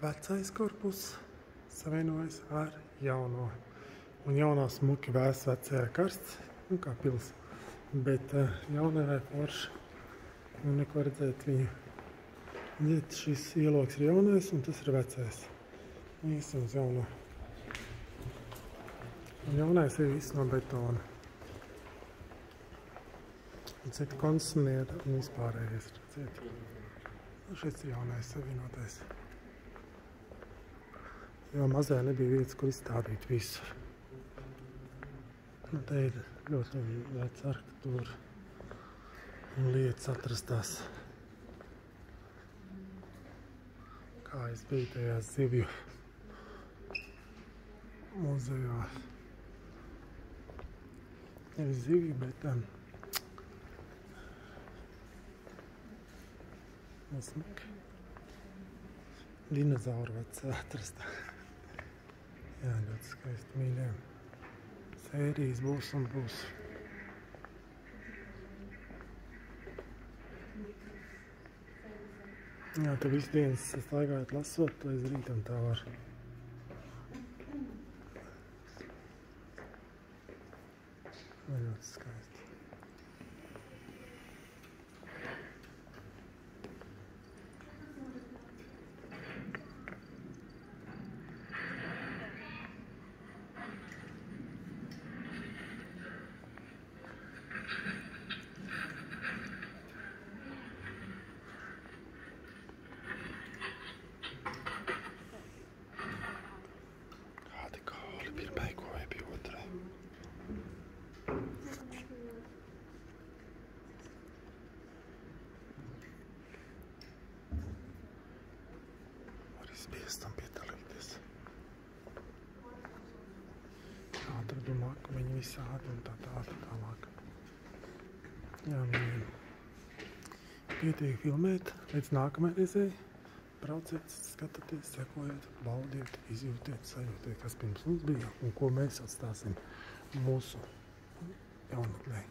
vecais korpus savienojas ar jauno. Un jaunā smuki vēs vecajā karsts, nu kā pils. Bet uh, jaunajā forša, nu neko redzēt viņu. Viņiet šis ieloks ir jaunais un tas ir vecais. Īsti uz jauno. Un jaunais ir viss no betona. Un cik konsumēta un vispārējais, redziet. Nu, šis ir jaunais savienotais. Jo mazajā nebija vietas, kur izstādīt visu. Nu, te ir ļoti veca arhitektūra un lietas atrastās. Kā es biju tajā zivju muzejā. Nevis zivju, bet um, Smuki. Dinozauru vecā atrastā. Ļoti skaisti mīļiem. Sērijas būs un būs. Jā, te visu dienas staigājot lasot, līdz rītam tā var. Ļoti skaisti. Kādi kāli pirmai govai pie otrai. Var izspiest un piedalīties. Atradu maku, viņi visādi un tā tāda tālāk. Jā, mīļi. Pietiek filmēt līdz nākamajai reizei. Brauciet, skatieties, sekojiet, baudiet, izjūtiet, sajūtiet, kas pirms mums bija un ko mēs atstāsim mūsu jaunatnē.